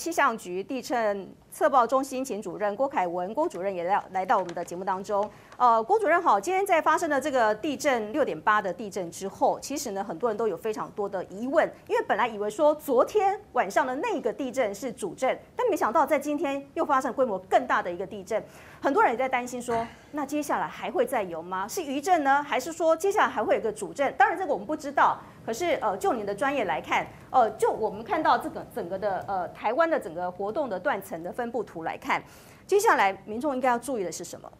气象局地震测报中心前主任郭凯文郭主任也来来到我们的节目当中。呃，郭主任好，今天在发生了这个地震六点八的地震之后，其实呢，很多人都有非常多的疑问，因为本来以为说昨天晚上的那个地震是主震，但没想到在今天又发生规模更大的一个地震，很多人也在担心说，那接下来还会再有吗？是余震呢，还是说接下来还会有个主震？当然这个我们不知道。可是，呃，就你的专业来看，呃，就我们看到这个整个的呃台湾的整个活动的断层的分布图来看，接下来民众应该要注意的是什么？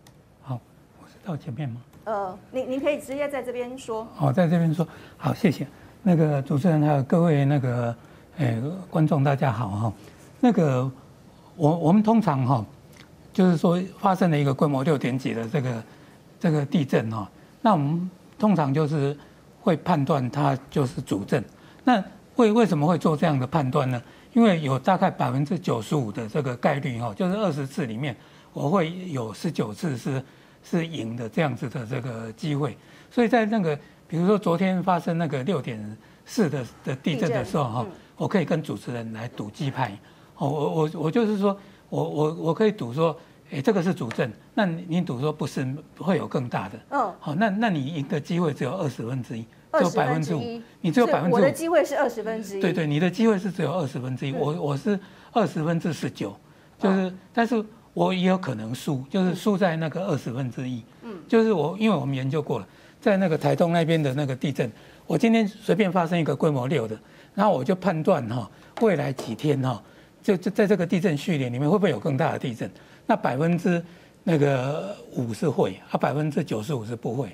好，我是到前面吗？呃，您您可以直接在这边说。好，在这边说。好，谢谢。那个主持人还有各位那个呃观众，大家好哈。那个我我们通常哈，就是说发生了一个规模六点几的这个这个地震哦，那我们通常就是。会判断它就是主震，那为为什么会做这样的判断呢？因为有大概百分之九十五的这个概率哦，就是二十次里面我会有十九次是是赢的这样子的这个机会，所以在那个比如说昨天发生那个六点四的的地震的时候哈，我可以跟主持人来赌鸡排，哦，我我我就是说我我我可以赌说。哎，这个是主阵，那你赌说不是会有更大的？嗯，好，那那你赢的机会只有二十分之一，只有百分之五，你只有百分之五，我的机会是二十分之一。对对，你的机会是只有二十分之一，我我是二十分之十九，就是，但是我也有可能输，就是输在那个二十分之一。嗯，就是我，因为我们研究过了，在那个台东那边的那个地震，我今天随便发生一个规模六的，然后我就判断哈，未来几天哈，就就在这个地震序列里面会不会有更大的地震？那百分之那个五是会，啊百分之九十五是不会，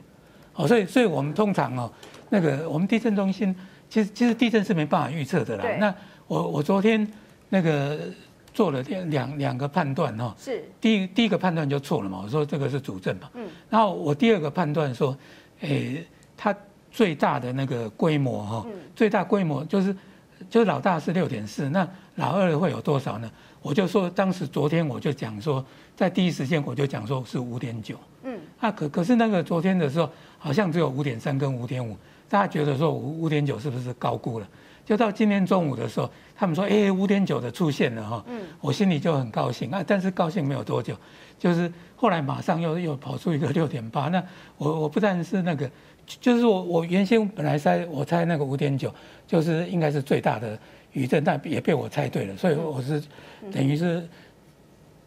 哦，所以所以我们通常哦，那个我们地震中心其实其实地震是没办法预测的啦。那我我昨天那个做了两两个判断哈。是。第一第一个判断就错了嘛，我说这个是主震嘛。嗯。然后我第二个判断说，诶，它最大的那个规模哈，最大规模就是就是老大是六点四，那老二会有多少呢？我就说，当时昨天我就讲说，在第一时间我就讲说是五点九，嗯，啊可可是那个昨天的时候好像只有五点三跟五点五，大家觉得说五五点九是不是高估了？就到今天中午的时候，他们说哎五点九的出现了哈，嗯，我心里就很高兴啊，但是高兴没有多久，就是后来马上又又跑出一个六点八，那我我不但是那个，就是我我原先本来猜我猜那个五点九就是应该是最大的。余震，但也被我猜对了，所以我是等于是。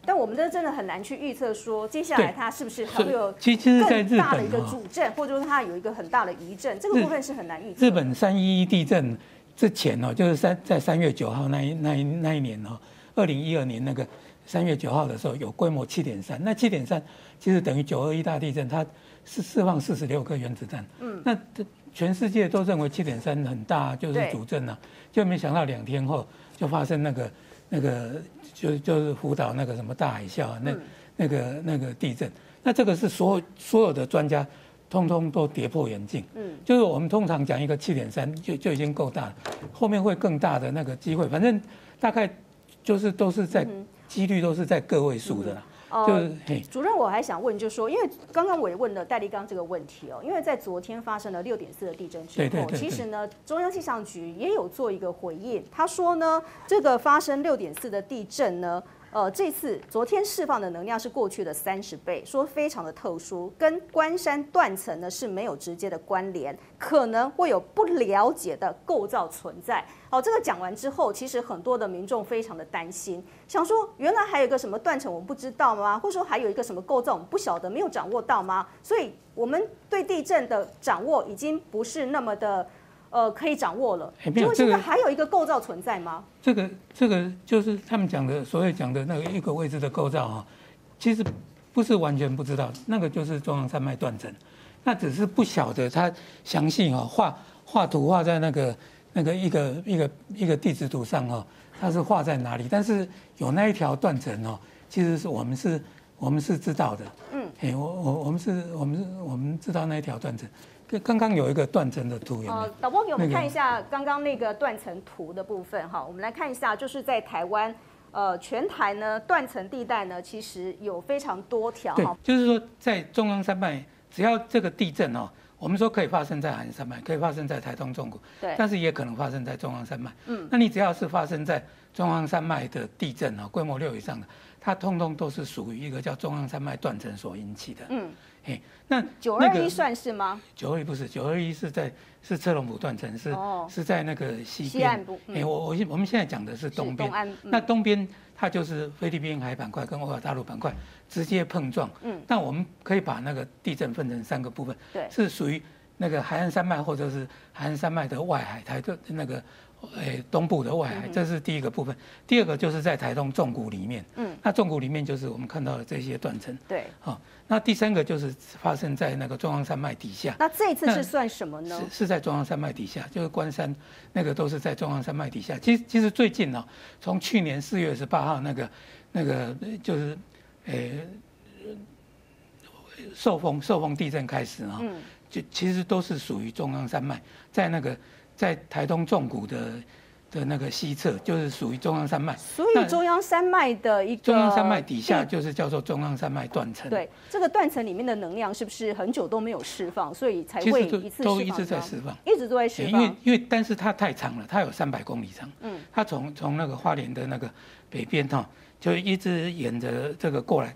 但我们这真的很难去预测说，接下来它是不是还会有其实更大的一个主震，或者说它有一个很大的余震，这个部分是很难预测。日本三一一地震之前哦，就是三在三月九号那一那一那一年哦，二零一二年那个三月九号的时候有规模七点三，那七点三其实等于九二一大地震，它是释放四十六颗原子弹。嗯，那这全世界都认为七点三很大，就是主震啊。就没想到两天后就发生那个那个就就是福岛那个什么大海啸啊那那个那个地震，那这个是所有所有的专家通通都跌破眼镜。嗯，就是我们通常讲一个七点三就就已经够大了，后面会更大的那个机会，反正大概就是都是在几率都是在个位数的啦。呃，主任，我还想问，就是说，因为刚刚我也问了戴立刚这个问题哦，因为在昨天发生了六点四的地震之后，其实呢，中央气象局也有做一个回应，他说呢，这个发生六点四的地震呢。呃，这次昨天释放的能量是过去的三十倍，说非常的特殊，跟关山断层呢是没有直接的关联，可能会有不了解的构造存在。好，这个讲完之后，其实很多的民众非常的担心，想说原来还有一个什么断层我们不知道吗？或者说还有一个什么构造我们不晓得，没有掌握到吗？所以我们对地震的掌握已经不是那么的。呃，可以掌握了。因为现在还有一个构造存在吗？这个这个就是他们讲的，所谓讲的那个一个位置的构造啊，其实不是完全不知道，那个就是中央山脉断层，那只是不晓得它详细哈画画图画在那个那个一个一个一个地质图上哈，它是画在哪里？但是有那一条断层哦，其实是我们是我们是知道的。嗯，哎，我我我们是我们是我们知道那一条断层。刚刚有一个断层的图，呃，导播给我们看一下刚刚那个断层图的部分哈，我们来看一下，就是在台湾，呃，全台呢断层地带呢，其实有非常多条哈，就是说在中央山脉，只要这个地震哦，我们说可以发生在寒山脉，可以发生在台东纵谷，对，但是也可能发生在中央山脉，嗯，那你只要是发生在中央山脉的地震啊，规模六以上的，它通通都是属于一个叫中央山脉断层所引起的。嗯，嘿，那九二一算是吗？九二一不是，九二一是在是车龙埔断层，是是在那个西边。哎，我我我们现在讲的是东边。那东边它就是菲律宾海板块跟欧亚大陆板块直接碰撞。嗯，那我们可以把那个地震分成三个部分。对，是属于那个海岸山脉或者是海岸山脉的外海台的那个。诶，东部的外海，这是第一个部分。第二个就是在台东纵谷里面，嗯，那纵谷里面就是我们看到的这些断层，对，好。那第三个就是发生在那个中央山脉底下。那这一次是算什么呢？是是在中央山脉底下，就是关山那个都是在中央山脉底下。其实其实最近呢，从去年四月十八号那个那个就是诶受风受风地震开始啊，嗯，就其实都是属于中央山脉，在那个。在台东纵谷的的那个西侧，就是属于中央山脉。所以中央山脉的一个中央山脉底下就是叫做中央山脉断层。对，这个断层里面的能量是不是很久都没有释放，所以才会一次都一直在释放，一直都在释放。因为因为但是它太长了，它有三百公里长。嗯，它从从那个花莲的那个北边哈，就一直沿着这个过来，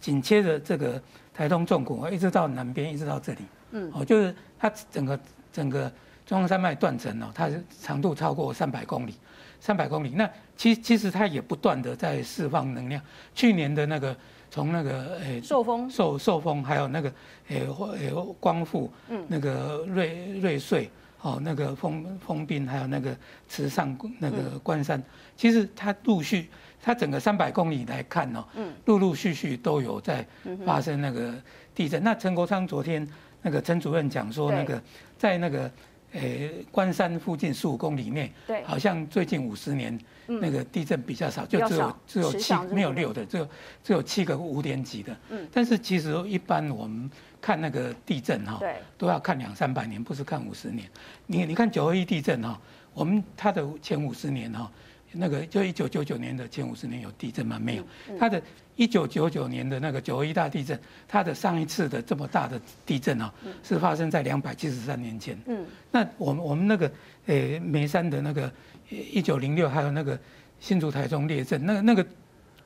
紧接着这个台东纵谷，一直到南边，一直到这里。嗯，哦，就是它整个整个。中央山脉断层哦，它长度超过三百公里，三百公里。那其其实它也不断的在释放能量。去年的那个从那个诶受风受受风，还有那个诶诶光复，嗯，那个瑞瑞穗，哦，那个封封滨，还有那个池上那个关山，其实它陆续，它整个三百公里来看哦，嗯，陆陆续续都有在发生那个地震。那陈国昌昨天那个陈主任讲说，那个在那个。诶，关山附近十五公里内，对，好像最近五十年那个地震比较少，就只有只有七没有六的，只有只有七个五点几的。嗯，但是其实一般我们看那个地震哈，对，都要看两三百年，不是看五十年。你你看九二一地震哈，我们它的前五十年哈。那个就一九九九年的前五十年有地震吗？没有。它的一九九九年的那个九一大地震，它的上一次的这么大的地震啊，是发生在两百七十三年前。嗯。那我们我们那个诶眉山的那个一九零六，还有那个新竹台中列震，那个那个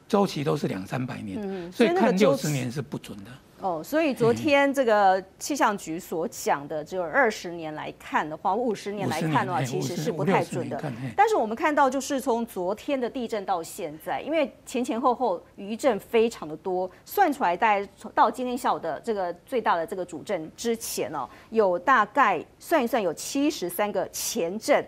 周期都是两三百年，所以看六十年是不准的。哦，所以昨天这个气象局所讲的，只有二十年来看的话，五十年来看的话，其实是不太准的。但是我们看到，就是从昨天的地震到现在，因为前前后后余震非常的多，算出来在到今天下午的这个最大的这个主震之前哦，有大概算一算有七十三个前震，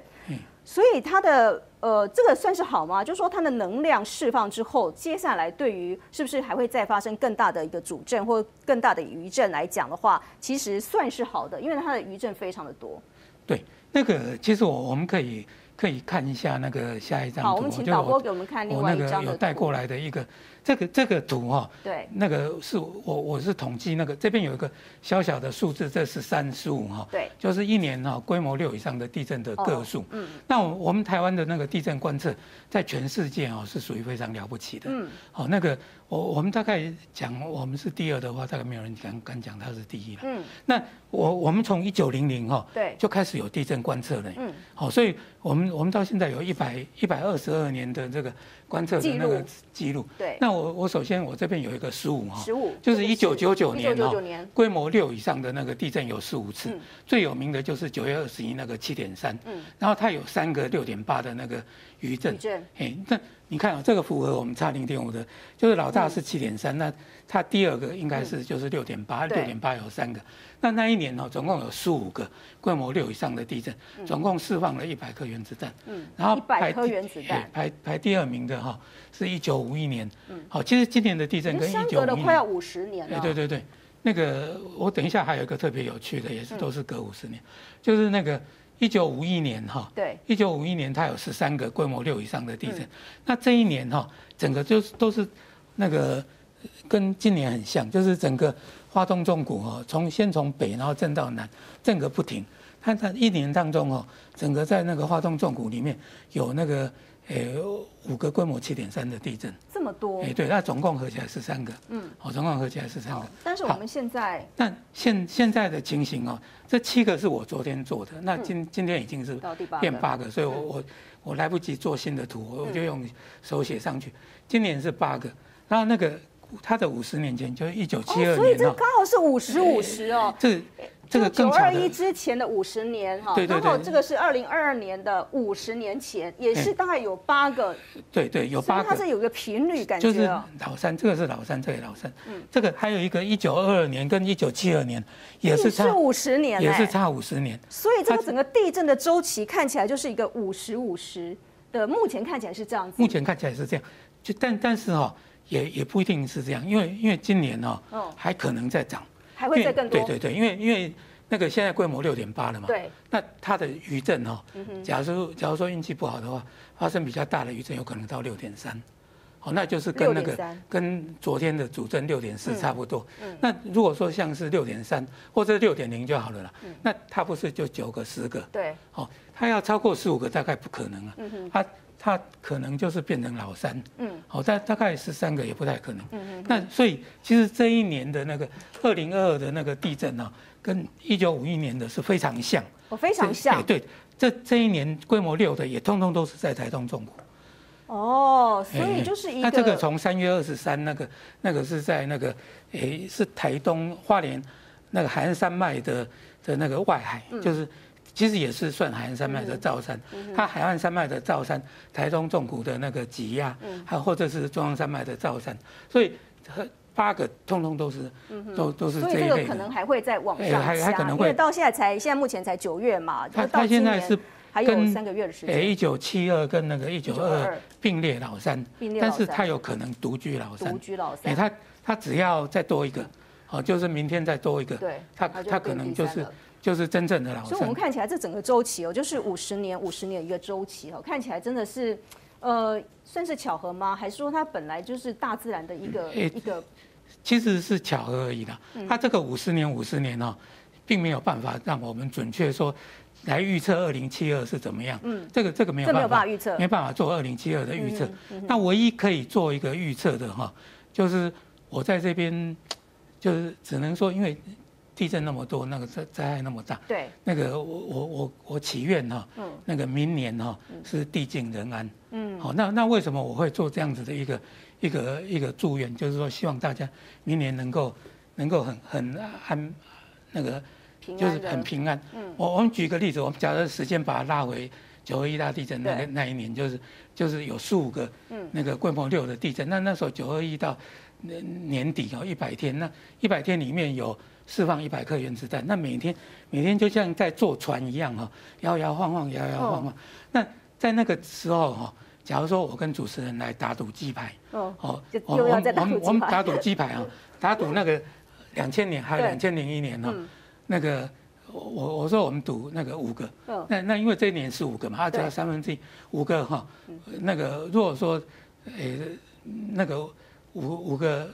所以它的。呃，这个算是好吗？就是说它的能量释放之后，接下来对于是不是还会再发生更大的一个主震或更大的余震来讲的话，其实算是好的，因为它的余震非常的多。对，那个其实我我们可以可以看一下那个下一张图，好，我们请导播给我们看另外一张有带过来的一个。这个这个图哈，对，那个是我我是统计那个这边有一个小小的数字，这是三十五哈，对，就是一年哈规模六以上的地震的个数。嗯，那我我们台湾的那个地震观测，在全世界哦是属于非常了不起的。嗯，好，那个我我们大概讲我们是第二的话，大概没有人敢敢讲它是第一了。嗯，那我我们从一九零零哈，对，就开始有地震观测了。嗯，好，所以我们我们到现在有一百一百二十二年的这个观测的那个记录。对，那。我我首先我这边有一个十五哈，十五就是一九九九年哈，规模六以上的那个地震有十五次，最有名的就是九月二十一那个七点三，嗯，然后它有三个六点八的那个余震，余震，哎，那你看啊，这个符合我们差零点五的，就是老大是七点三，那它第二个应该是就是六点八，六点八有三个。那那一年呢，总共有十五个规模六以上的地震，总共释放了一百颗原子弹。嗯，然后排原子弹。排排第二名的哈是一九五一年。嗯，好，其实今年的地震跟一九五一快要五十年了。对对对，那个我等一下还有一个特别有趣的，也是都是隔五十年，就是那个一九五一年哈。对。一九五一年它有十三个规模六以上的地震，那这一年哈整个就是都是那个跟今年很像，就是整个。花东纵谷哈，从先从北，然后震到南，震个不停。它在一年当中哦，整个在那个花东纵谷里面有那个呃，五个规模七点三的地震，这么多？哎，对，那总共合起来是三个，嗯，哦，总共合起来是三个。但是我们现在，但现现在的情形哦，这七个是我昨天做的，那今今天已经是变八个，所以我我我来不及做新的图，我就用手写上去。今年是八个，然后那个他的五十年前就是一九七二年，所以这刚好是五十五十哦。这。这个九二一之前的五十年哈，然后这个是二零二二年的五十年前，也是大概有八个。对对，有八个。它是有个频率感觉。就是老三，这个是老三，这个老三。嗯。这个还有一个一九二二年跟一九七二年，也是差五十年，也是差五十年。所以这个整个地震的周期看起来就是一个五十五十的，目前看起来是这样子。目前看起来是这样，就但但是哈，也也不一定是这样，因为因为今年呢，还可能在涨，还会再更多。对对对，因为因为。那个现在规模六点八了嘛？对。那它的余震哦，假如假如说运气不好的话，发生比较大的余震，有可能到六点三，哦，那就是跟那个跟昨天的主震六点四差不多。嗯。那如果说像是六点三或者六点零就好了啦。嗯。那它不是就九个十个？对。哦，它要超过十五个大概不可能啊。嗯它它可能就是变成老三。嗯。好，大大概十三个也不太可能。嗯嗯。那所以其实这一年的那个二零二二的那个地震呢？跟一九五一年的是非常像，哦，非常像，对，这这一年规模六的也通通都是在台东中国。哦，所以就是一个。那这个从三月二十三那个那个是在那个诶是台东花莲那个海岸山脉的的那个外海，就是其实也是算海岸山脉的造山，它海岸山脉的造山，台东重谷的那个挤压，还或者是中央山脉的造山，所以。八个通通都是，都都是这一类。所以这个可能还会再往上加，因为到现在才现在目前才九月嘛，他他现在是还有三个月的时间。一九七二跟那个一九二并列老三，但是他有可能独居老三。独居老三。他他只要再多一个，哦，就是明天再多一个，对，他他可能就是就是真正的老三。所以我们看起来这整个周期哦，就是五十年五十年一个周期哦，看起来真的是呃算是巧合吗？还是说它本来就是大自然的一个一个？其实是巧合而已的。它这个五十年五十年哦，并没有办法让我们准确说来预测二零七二是怎么样。嗯，这个这个没有办法预测，没办法做二零七二的预测。那唯一可以做一个预测的哈，就是我在这边，就是只能说，因为地震那么多，那个灾灾害那么大，对，那个我我我我祈愿哈，那个明年哈是地尽人安。嗯，好，那那为什么我会做这样子的一个？一个一个祝愿，就是说希望大家明年能够能够很很安那个，就是很平安。嗯，我我们举个例子，我们假设时间把它拉回九二一大地震那个那一年，就是就是有四五个那个规模六的地震。那那时候九二一到年底哦，一百天，那一百天里面有释放一百颗原子弹，那每天每天就像在坐船一样哈，摇摇晃晃，摇摇晃晃。那在那个时候哈。假如说我跟主持人来打赌鸡排，哦，我我们我们打赌鸡排啊，打赌那个两千年还有两千零一年呢，那个我我说我们赌那个五个，那那因为这一年是五个嘛，它只要三分之一五个哈，那个如果说诶那个五五个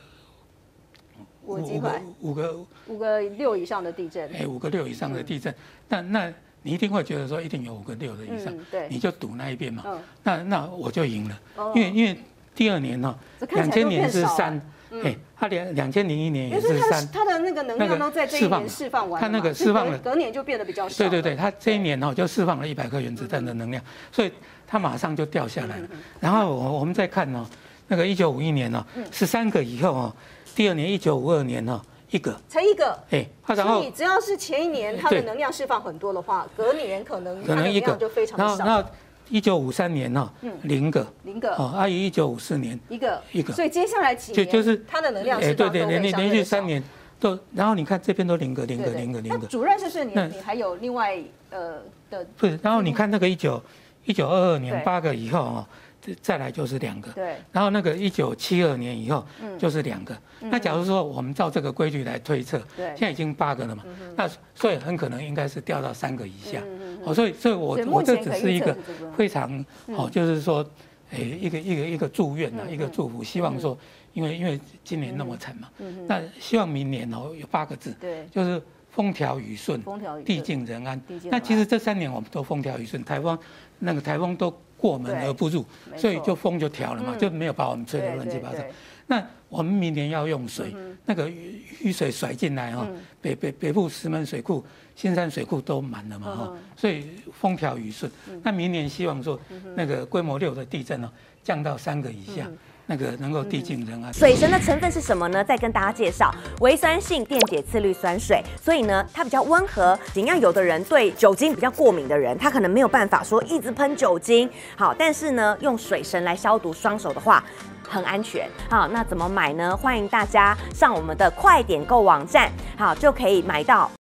五五个五个五个六以上的地震，哎五个六以上的地震，那那。你一定会觉得说一定有五个六的以上，对，你就赌那一边嘛，那那我就赢了，因为因为第二年呢，两千年是三，哎，它两两千零一年也是三，它的那个能量都在这一年释放完，它那个释放了，隔年就变得比较少。对对对，它这一年哦就释放了一百颗原子弹的能量，所以它马上就掉下来了。然后我我们再看呢，那个一九五一年呢，十三个以后哦，第二年一九五二年呢。一个才一个，哎，所以只要是前一年它的能量释放很多的话，隔年可能可能一个就非常少。那那一九五三年呢？嗯，零个，零个。哦，阿姨一九五四年一个一个。所以接下来几年就就是它的能量释放对对，连连续三年都，然后你看这边都零个零个零个零个。主任就是你你还有另外呃的不是？然后你看那个一九一九二二年八个以后啊。再来就是两个，对，然后那个一九七二年以后，嗯，就是两个。那假如说我们照这个规律来推测，对，现在已经八个了嘛，那所以很可能应该是掉到三个以下。哦，所以所以我我这只是一个非常好，就是说，诶，一个一个一个祝愿啊，一个祝福，希望说，因为因为今年那么惨嘛，那希望明年哦有八个字，对，就是风调雨顺，地静人安。那其实这三年我们都风调雨顺，台风那个台风都。过门而不入，所以就风就调了嘛，就没有把我们吹得乱七八糟。那我们明年要用水，那个雨水甩进来哈，北北北部石门水库、新山水库都满了嘛哈，所以风调雨顺。那明年希望说那个规模六的地震呢，降到三个以下。那个能够递进人啊。水神的成分是什么呢？再跟大家介绍，微酸性电解次氯酸水，所以呢，它比较温和。尽量有的人对酒精比较过敏的人，他可能没有办法说一直喷酒精。好，但是呢，用水神来消毒双手的话，很安全。好，那怎么买呢？欢迎大家上我们的快点购网站，好，就可以买到